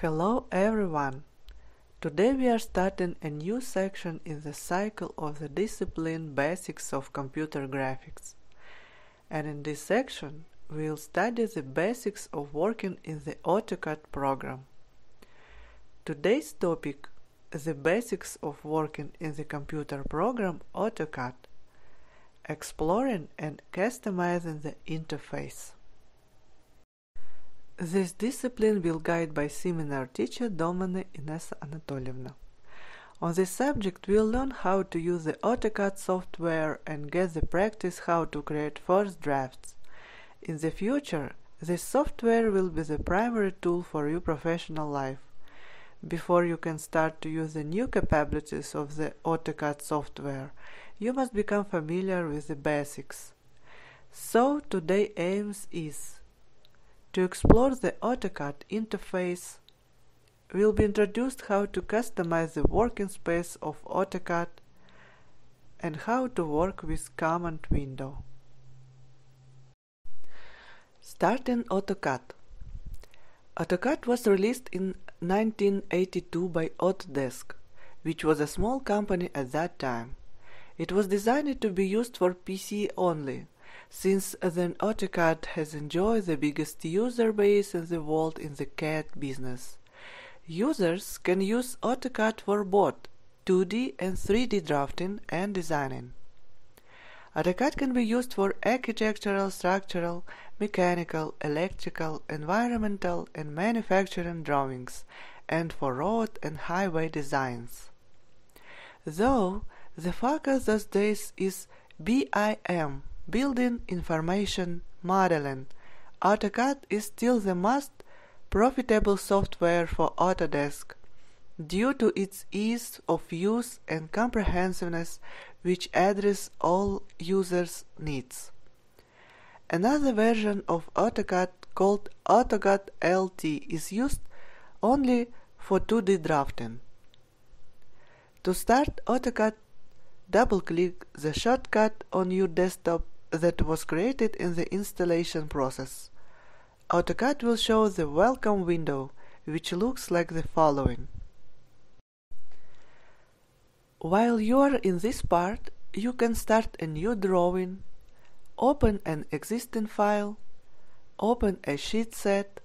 Hello everyone! Today we are starting a new section in the cycle of the discipline Basics of Computer Graphics. And in this section we will study the basics of working in the AutoCAD program. Today's topic the basics of working in the computer program AutoCAD, exploring and customizing the interface. This discipline will guide by seminar teacher Domane Inessa Anatolievna. On this subject, we'll learn how to use the AutoCAD software and get the practice how to create first drafts. In the future, this software will be the primary tool for your professional life. Before you can start to use the new capabilities of the AutoCAD software, you must become familiar with the basics. So today aims is to explore the AutoCAD interface, we'll be introduced how to customize the working space of AutoCAD and how to work with command window. Starting AutoCAD. AutoCAD was released in 1982 by Autodesk, which was a small company at that time. It was designed to be used for PC only, since then AutoCAD has enjoyed the biggest user base in the world in the CAD business. Users can use AutoCAD for both 2D and 3D drafting and designing. AutoCAD can be used for architectural, structural, mechanical, electrical, environmental, and manufacturing drawings, and for road and highway designs. Though the focus these days is BIM, Building Information Modeling, AutoCAD is still the most profitable software for Autodesk due to its ease of use and comprehensiveness which address all users' needs. Another version of AutoCAD called AutoCAD LT is used only for 2D drafting. To start AutoCAD, double-click the shortcut on your desktop that was created in the installation process. AutoCAD will show the welcome window, which looks like the following. While you are in this part, you can start a new drawing, open an existing file, open a sheet set,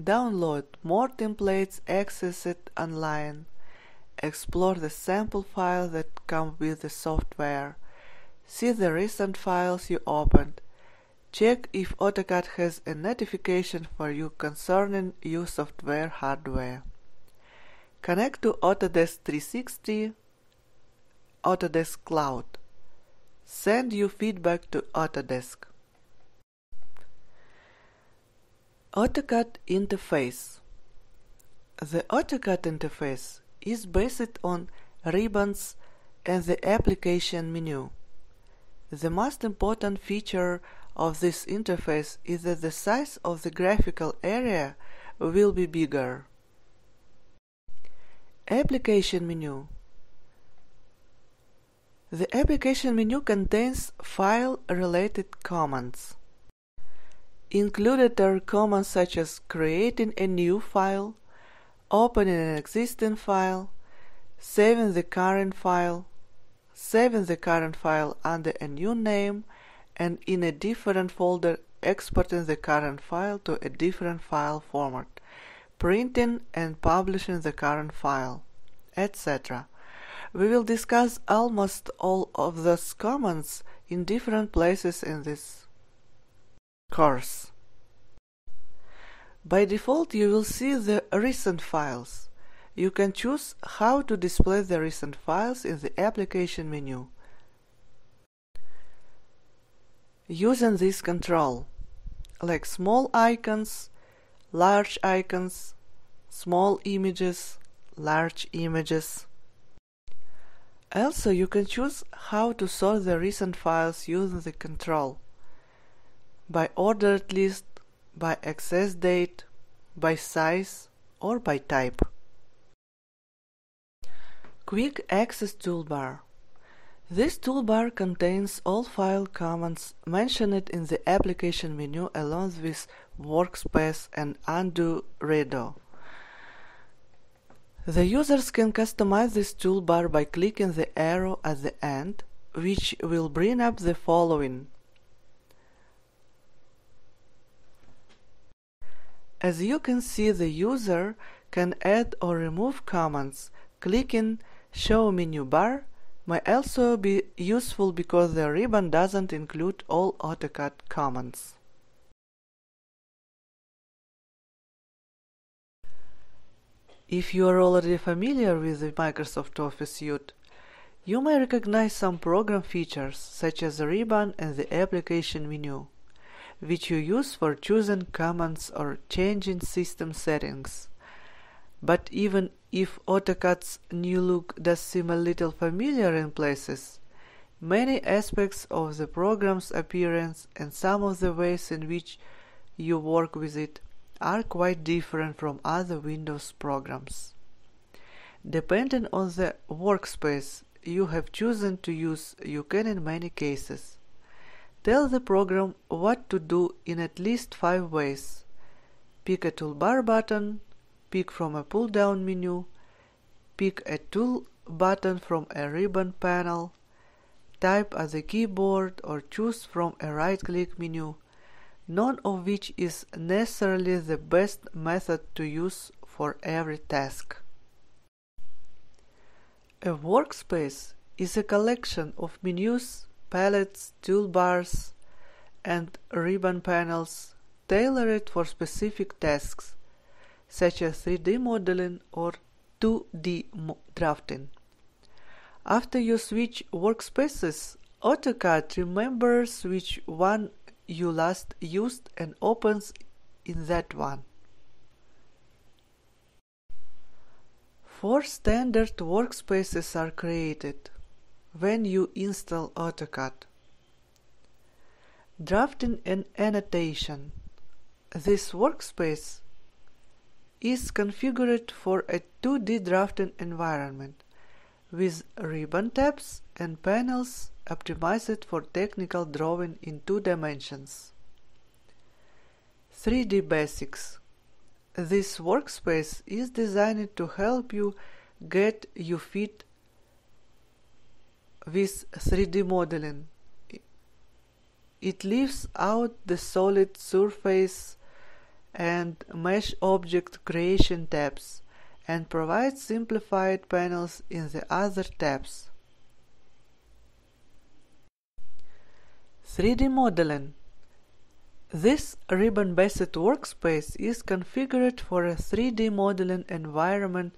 download more templates, access it online, explore the sample file that come with the software, See the recent files you opened. Check if AutoCAD has a notification for you concerning your software hardware. Connect to Autodesk 360, Autodesk Cloud. Send your feedback to Autodesk. AutoCAD interface. The AutoCAD interface is based on ribbons and the application menu. The most important feature of this interface is that the size of the graphical area will be bigger. Application menu The application menu contains file-related commands. Included are commands such as creating a new file, opening an existing file, saving the current file, saving the current file under a new name and in a different folder exporting the current file to a different file format, printing and publishing the current file, etc. We will discuss almost all of those commands in different places in this course. By default you will see the recent files. You can choose how to display the recent files in the application menu. Using this control, like small icons, large icons, small images, large images. Also, you can choose how to sort the recent files using the control by ordered list, by access date, by size, or by type. Quick Access Toolbar This toolbar contains all file commands mentioned in the application menu along with workspace and undo redo. The users can customize this toolbar by clicking the arrow at the end, which will bring up the following. As you can see, the user can add or remove commands Clicking Show Menu Bar may also be useful because the ribbon doesn't include all AutoCAD commands. If you are already familiar with the Microsoft Office suite, you may recognize some program features such as the ribbon and the application menu, which you use for choosing commands or changing system settings. But even if AutoCAD's new look does seem a little familiar in places, many aspects of the program's appearance and some of the ways in which you work with it are quite different from other Windows programs. Depending on the workspace you have chosen to use, you can in many cases tell the program what to do in at least five ways. Pick a toolbar button, pick from a pull-down menu, pick a tool button from a ribbon panel, type at the keyboard or choose from a right-click menu, none of which is necessarily the best method to use for every task. A workspace is a collection of menus, palettes, toolbars, and ribbon panels tailored for specific tasks such as 3D modeling or 2D drafting. After you switch workspaces, AutoCAD remembers which one you last used and opens in that one. Four standard workspaces are created when you install AutoCAD. Drafting and annotation. This workspace is configured for a 2D drafting environment with ribbon tabs and panels optimized for technical drawing in two dimensions. 3D Basics This workspace is designed to help you get you feet with 3D modeling. It leaves out the solid surface and Mesh Object Creation tabs and provides simplified panels in the other tabs. 3D Modeling This ribbon-based workspace is configured for a 3D modeling environment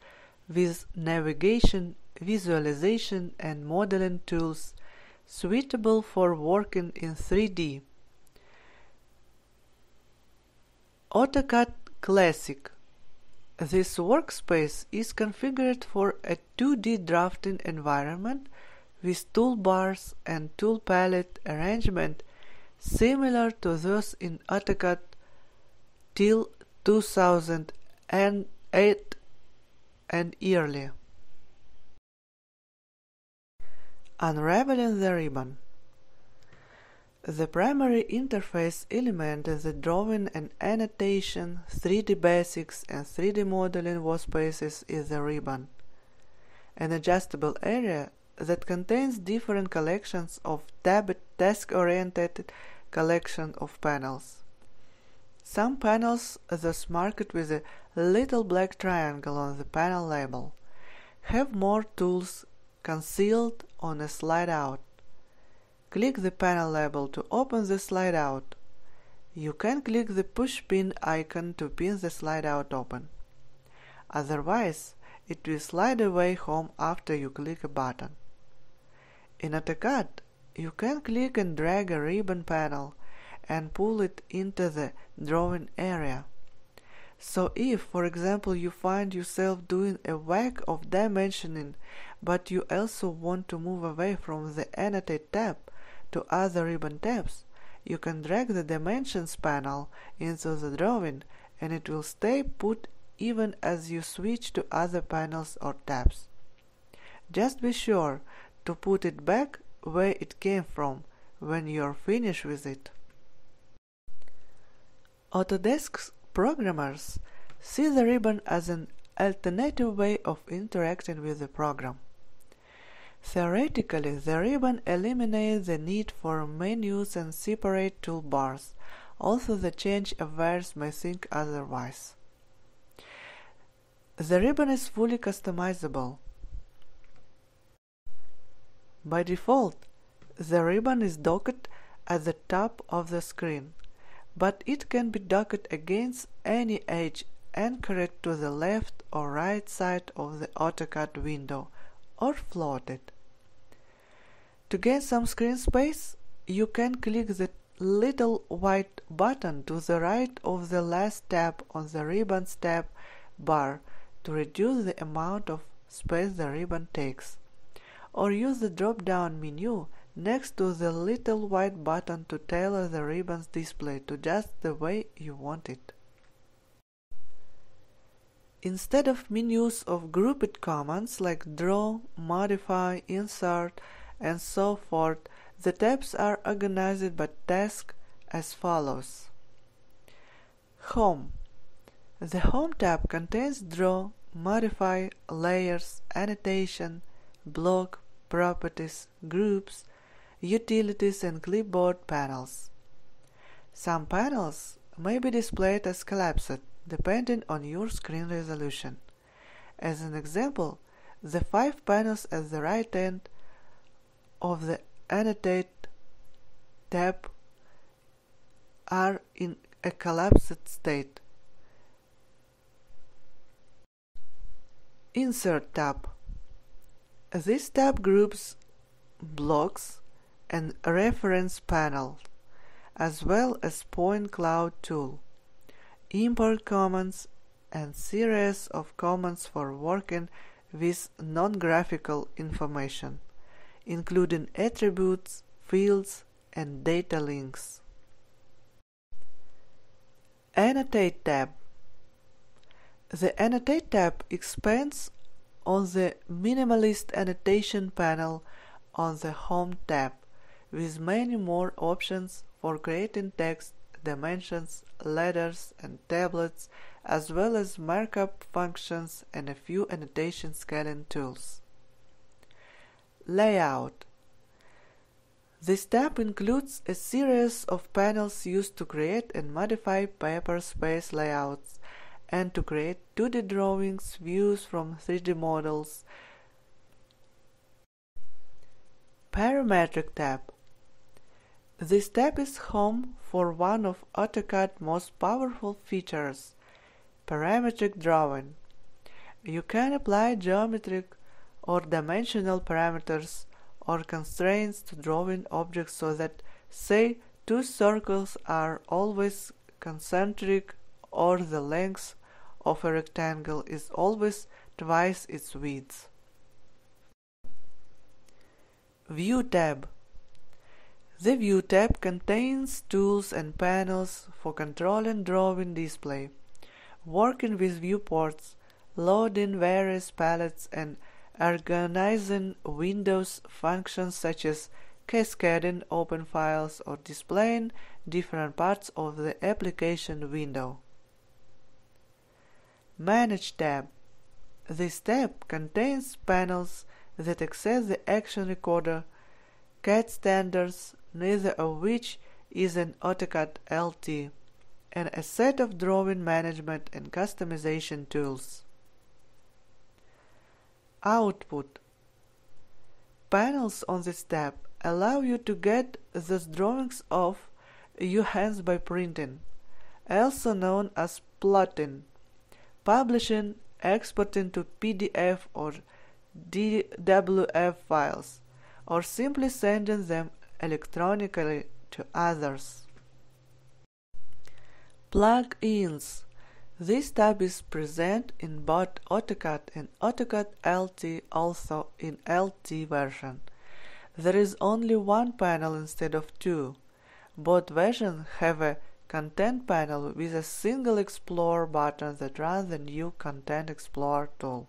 with navigation, visualization and modeling tools suitable for working in 3D. AutoCAD Classic This workspace is configured for a 2D drafting environment with toolbars and tool palette arrangement similar to those in AutoCAD till 2008 and earlier. Unraveling the ribbon the primary interface element in the drawing and annotation, 3D basics, and 3D modeling workspaces is the ribbon, an adjustable area that contains different collections of tabbed task-oriented collection of panels. Some panels, thus marked with a little black triangle on the panel label, have more tools concealed on a slide out. Click the panel label to open the slide out. You can click the push pin icon to pin the slide out open. Otherwise, it will slide away home after you click a button. In AutoCAD, you can click and drag a ribbon panel and pull it into the drawing area. So if, for example, you find yourself doing a whack of dimensioning, but you also want to move away from the Annotate tab, to other ribbon tabs, you can drag the dimensions panel into the drawing and it will stay put even as you switch to other panels or tabs. Just be sure to put it back where it came from when you're finished with it. Autodesk's programmers see the ribbon as an alternative way of interacting with the program. Theoretically, the ribbon eliminates the need for menus and separate toolbars, although the change-averse may think otherwise. The ribbon is fully customizable. By default, the ribbon is docked at the top of the screen, but it can be docked against any edge anchored to the left or right side of the AutoCAD window or floated. To gain some screen space, you can click the little white button to the right of the last tab on the Ribbons tab bar to reduce the amount of space the ribbon takes. Or use the drop-down menu next to the little white button to tailor the ribbon's display to just the way you want it. Instead of menus of grouped commands like draw, modify, insert, and so forth, the tabs are organized by task as follows. Home. The Home tab contains draw, modify, layers, annotation, block, properties, groups, utilities and clipboard panels. Some panels may be displayed as collapsed depending on your screen resolution. As an example, the five panels at the right end of the Annotate tab are in a collapsed state. Insert tab. This tab groups blocks and reference panel, as well as point cloud tool, import commands, and series of commands for working with non-graphical information including attributes, fields, and data links. Annotate tab. The Annotate tab expands on the Minimalist Annotation panel on the Home tab, with many more options for creating text, dimensions, letters, and tablets, as well as markup functions and a few annotation scaling tools. Layout This tab includes a series of panels used to create and modify paper space layouts and to create 2D drawings, views from 3D models. Parametric tab This tab is home for one of AutoCAD's most powerful features, parametric drawing. You can apply geometric or dimensional parameters or constraints to drawing objects so that, say, two circles are always concentric or the length of a rectangle is always twice its width. View tab The View tab contains tools and panels for controlling drawing display, working with viewports, loading various palettes and organizing Windows functions such as cascading open files or displaying different parts of the application window. Manage tab. This tab contains panels that access the action recorder, CAD standards, neither of which is an AutoCAD LT, and a set of drawing management and customization tools. Output Panels on this tab allow you to get those drawings of your hands by printing, also known as plotting, publishing, exporting to PDF or DWF files, or simply sending them electronically to others. Plug-ins this tab is present in both AutoCAD and AutoCAD LT also in LT version. There is only one panel instead of two. Both versions have a Content panel with a single Explorer button that runs the new Content Explorer tool.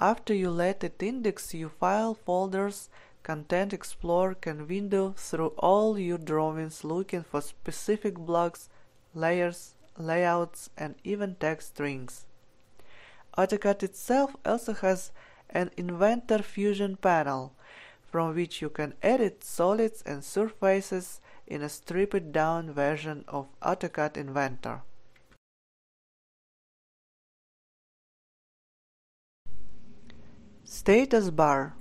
After you let it index your file folders, Content Explorer can window through all your drawings looking for specific blocks, layers, layouts, and even text strings. AutoCAD itself also has an Inventor Fusion panel, from which you can edit solids and surfaces in a stripped down version of AutoCAD Inventor. Status bar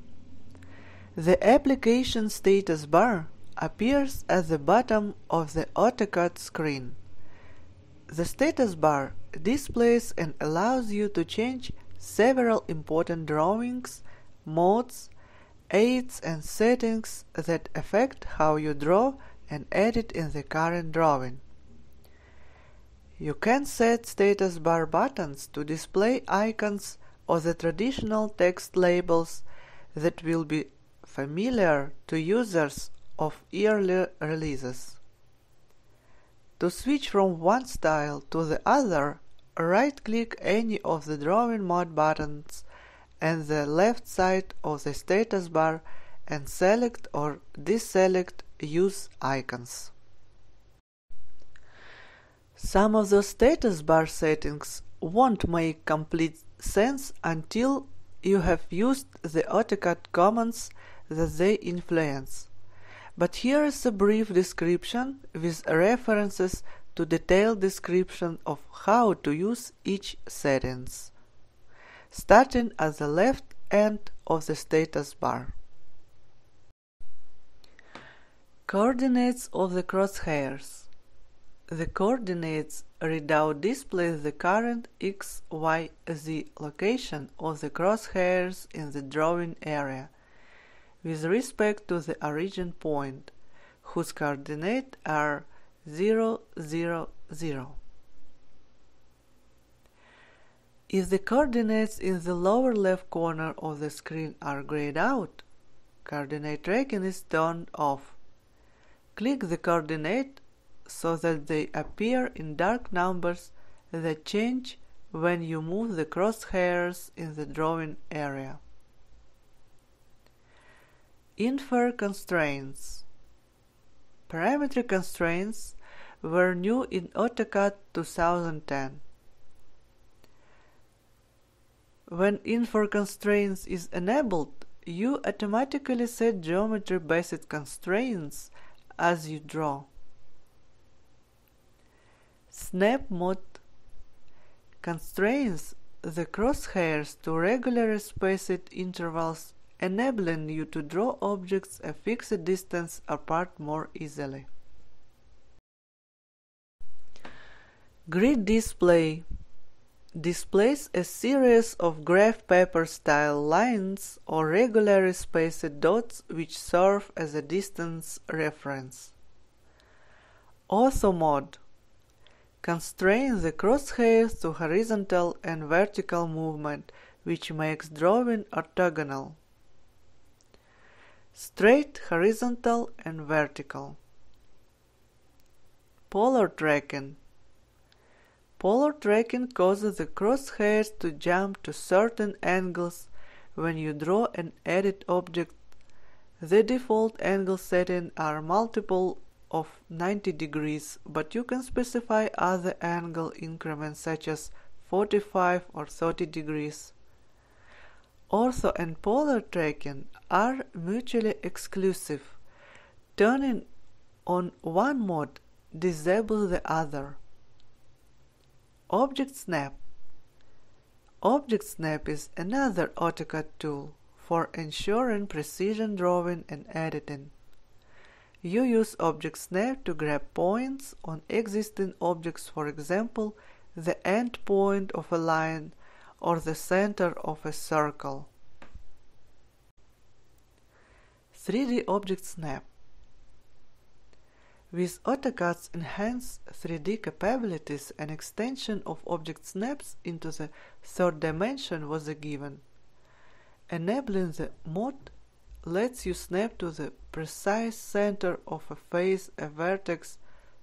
The application status bar appears at the bottom of the AutoCAD screen. The status bar displays and allows you to change several important drawings, modes, aids and settings that affect how you draw and edit in the current drawing. You can set status bar buttons to display icons or the traditional text labels that will be familiar to users of earlier releases. To switch from one style to the other, right-click any of the drawing mode buttons and the left side of the status bar and select or deselect use icons. Some of the status bar settings won't make complete sense until you have used the AutoCAD commands that they influence. But here is a brief description with references to detailed description of how to use each settings, starting at the left end of the status bar. Coordinates of the crosshairs. The coordinates readout displays the current x, y, z location of the crosshairs in the drawing area with respect to the origin point, whose coordinates are 0, 0, 0. If the coordinates in the lower left corner of the screen are grayed out, coordinate tracking is turned off. Click the coordinate so that they appear in dark numbers that change when you move the crosshairs in the drawing area. Infer constraints. Parameter constraints were new in AutoCAD 2010. When infer constraints is enabled, you automatically set geometry-based constraints as you draw. Snap mode constrains the crosshairs to regularly spaced intervals enabling you to draw objects a fixed distance apart more easily. Grid display displays a series of graph paper style lines or regularly spaced dots which serve as a distance reference. Ortho mode constrains the crosshairs to horizontal and vertical movement which makes drawing orthogonal straight, horizontal and vertical. Polar tracking. Polar tracking causes the crosshairs to jump to certain angles when you draw and edit object. The default angle setting are multiple of 90 degrees, but you can specify other angle increments such as 45 or 30 degrees. Ortho and polar tracking are mutually exclusive. Turning on one mode disables the other. Object Snap Object Snap is another AutoCAD tool for ensuring precision drawing and editing. You use Object Snap to grab points on existing objects, for example, the end point of a line or the center of a circle. 3D Object Snap With AutoCAD's enhanced 3D capabilities, an extension of object snaps into the third dimension was a given. Enabling the mode lets you snap to the precise center of a face, a vertex,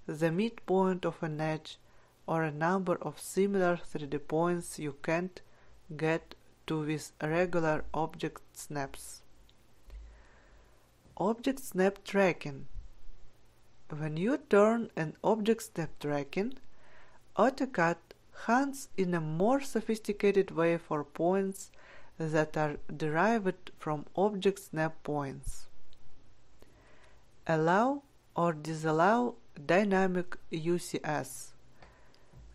the midpoint of an edge, or a number of similar 3D points you can't get to with regular object snaps. Object snap tracking. When you turn an object snap tracking, AutoCAD hunts in a more sophisticated way for points that are derived from object snap points. Allow or disallow dynamic UCS.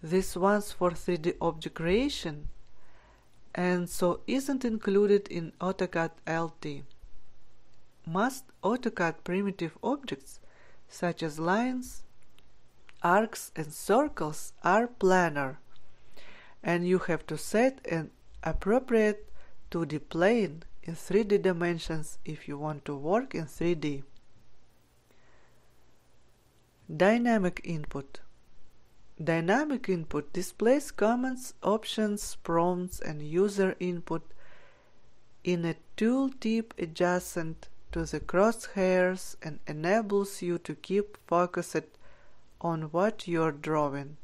This one's for 3D object creation and so isn't included in AutoCAD LT. Must AutoCAD primitive objects such as lines, arcs and circles are planar and you have to set an appropriate 2D plane in 3D dimensions if you want to work in 3D. Dynamic input Dynamic input displays comments, options, prompts, and user input in a tooltip adjacent to the crosshairs and enables you to keep focused on what you're drawing.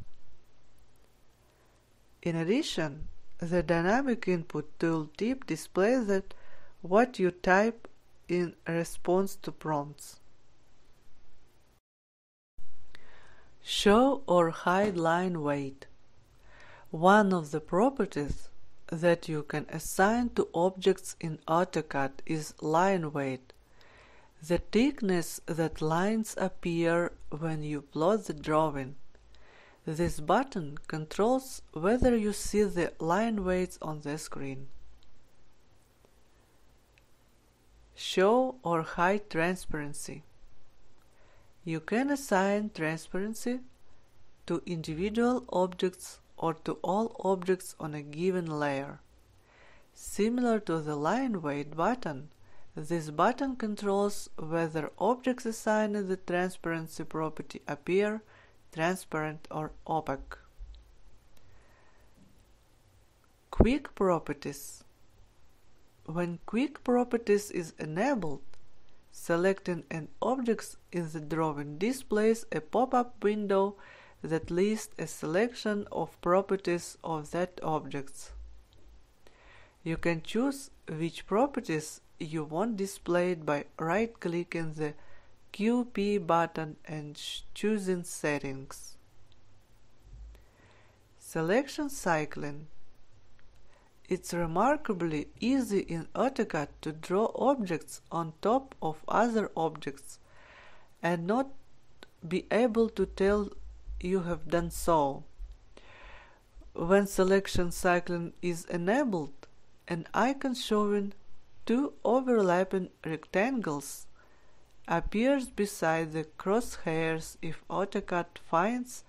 In addition, the dynamic input tooltip displays that what you type in response to prompts. Show or hide line weight. One of the properties that you can assign to objects in AutoCAD is line weight, the thickness that lines appear when you plot the drawing. This button controls whether you see the line weights on the screen. Show or hide transparency. You can assign transparency to individual objects or to all objects on a given layer. Similar to the line weight button, this button controls whether objects assigned the transparency property appear transparent or opaque. Quick properties. When quick properties is enabled, Selecting an object in the drawing displays a pop-up window that lists a selection of properties of that object. You can choose which properties you want displayed by right-clicking the QP button and choosing Settings. Selection cycling it's remarkably easy in AutoCAD to draw objects on top of other objects and not be able to tell you have done so. When selection cycling is enabled, an icon showing two overlapping rectangles appears beside the crosshairs if AutoCAD finds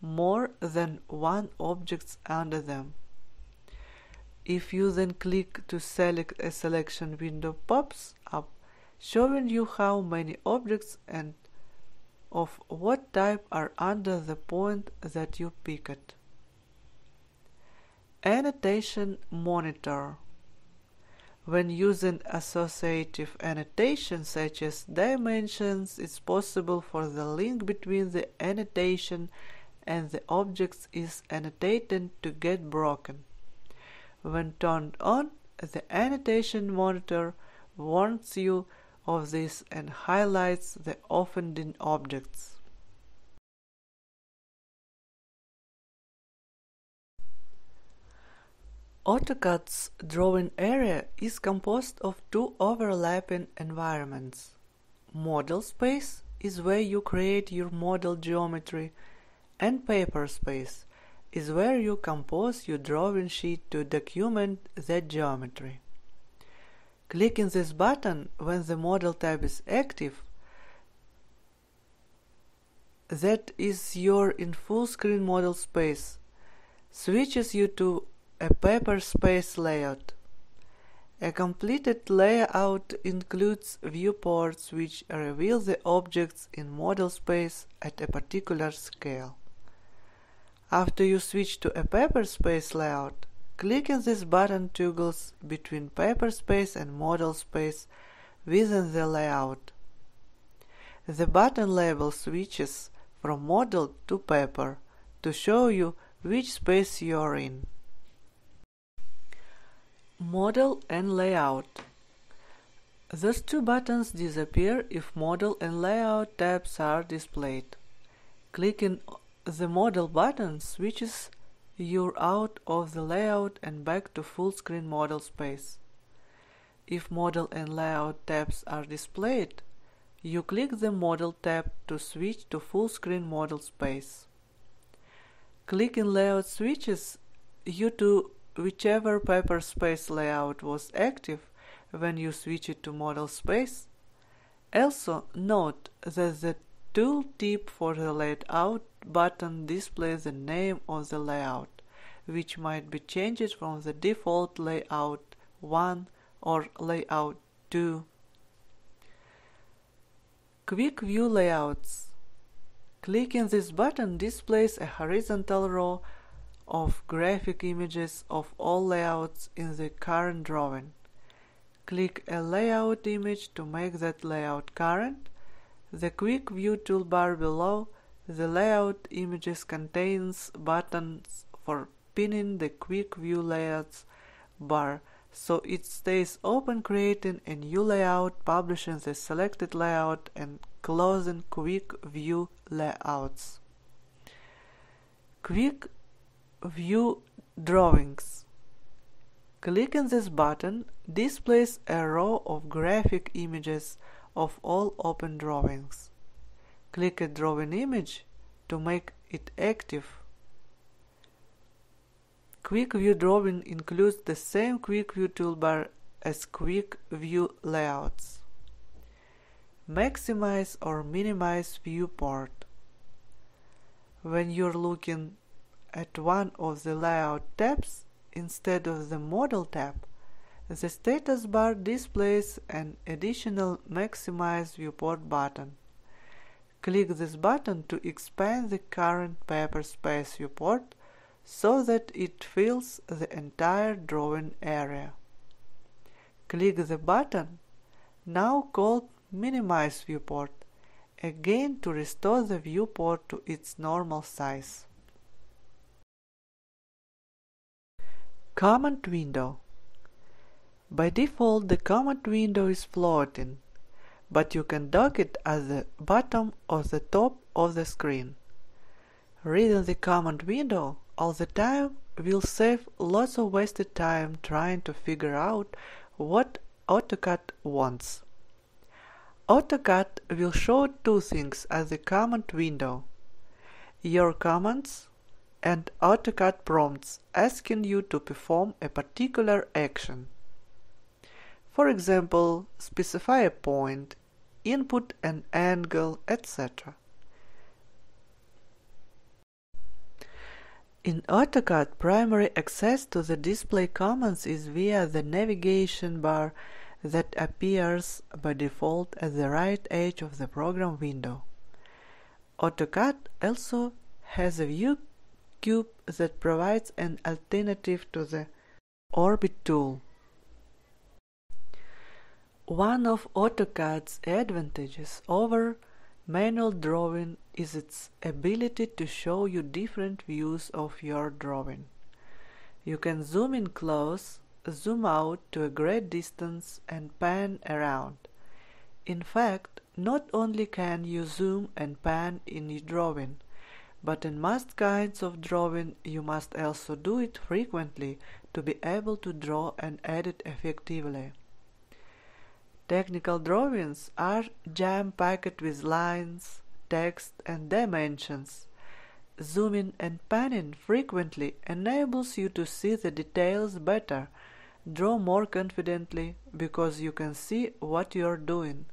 more than one object under them. If you then click to select a selection window pops up showing you how many objects and of what type are under the point that you picked. Annotation Monitor When using associative annotation such as dimensions, it's possible for the link between the annotation and the objects is annotated to get broken. When turned on, the annotation monitor warns you of this and highlights the offending objects. AutoCAD's drawing area is composed of two overlapping environments. Model space is where you create your model geometry, and paper space is where you compose your drawing sheet to document that geometry. Clicking this button when the model tab is active, that is your in full screen model space, switches you to a paper space layout. A completed layout includes viewports which reveal the objects in model space at a particular scale. After you switch to a paper space layout, clicking this button toggles between paper space and model space within the layout. The button label switches from model to paper to show you which space you are in. Model and Layout Those two buttons disappear if Model and Layout tabs are displayed. Clicking the model button switches you're out of the layout and back to full screen model space. If model and layout tabs are displayed, you click the model tab to switch to full screen model space. Clicking layout switches you to whichever paper space layout was active when you switch it to model space. Also note that the tooltip for the layout button displays the name of the layout, which might be changed from the default layout 1 or layout 2. Quick View Layouts Clicking this button displays a horizontal row of graphic images of all layouts in the current drawing. Click a layout image to make that layout current. The Quick View toolbar below the layout images contains buttons for pinning the Quick View Layouts bar so it stays open creating a new layout, publishing the selected layout and closing Quick View Layouts. Quick View Drawings Clicking this button displays a row of graphic images of all open drawings. Click a drawing image to make it active. Quick View Drawing includes the same Quick View toolbar as Quick View Layouts. Maximize or minimize viewport. When you're looking at one of the layout tabs instead of the model tab, the status bar displays an additional Maximize Viewport button. Click this button to expand the current paper space viewport so that it fills the entire drawing area. Click the button, now called Minimize Viewport, again to restore the viewport to its normal size. Command window. By default, the command window is floating but you can dock it at the bottom or the top of the screen. Reading the command window all the time will save lots of wasted time trying to figure out what AutoCAD wants. AutoCAD will show two things at the command window. Your commands and AutoCAD prompts asking you to perform a particular action. For example, specify a point, input and angle, etc. In AutoCAD, primary access to the display commands is via the navigation bar that appears by default at the right edge of the program window. AutoCAD also has a view cube that provides an alternative to the Orbit tool. One of AutoCAD's advantages over manual drawing is its ability to show you different views of your drawing. You can zoom in close, zoom out to a great distance and pan around. In fact, not only can you zoom and pan in your drawing, but in most kinds of drawing you must also do it frequently to be able to draw and edit effectively. Technical drawings are jam-packed with lines, text and dimensions. Zooming and panning frequently enables you to see the details better, draw more confidently because you can see what you are doing,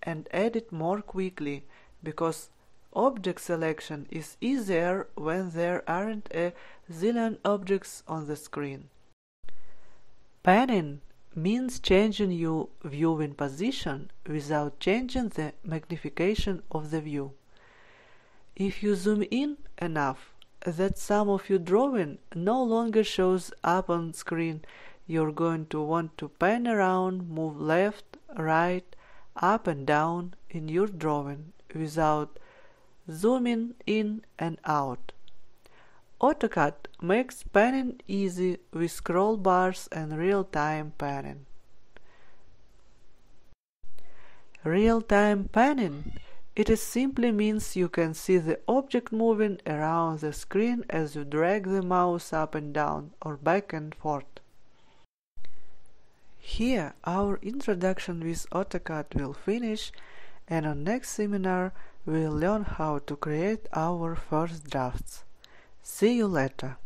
and edit more quickly because object selection is easier when there aren't a zillion objects on the screen. Panning means changing your viewing position without changing the magnification of the view. If you zoom in enough that some of your drawing no longer shows up on screen, you're going to want to pan around, move left, right, up and down in your drawing without zooming in and out. AutoCAD makes panning easy with scroll bars and real-time panning. Real-time panning It simply means you can see the object moving around the screen as you drag the mouse up and down or back and forth. Here our introduction with AutoCAD will finish and on next seminar we'll learn how to create our first drafts. See you later.